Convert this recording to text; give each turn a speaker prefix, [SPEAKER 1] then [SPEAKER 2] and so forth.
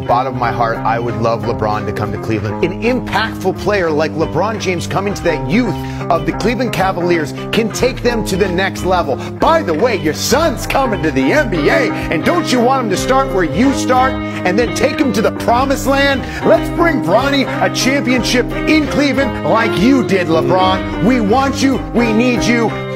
[SPEAKER 1] the bottom of my heart, I would love LeBron to come to Cleveland. An impactful player like LeBron James coming to that youth of the Cleveland Cavaliers can take them to the next level. By the way, your son's coming to the NBA, and don't you want him to start where you start and then take him to the promised land? Let's bring Bronny a championship in Cleveland like you did, LeBron. We want you. We need you.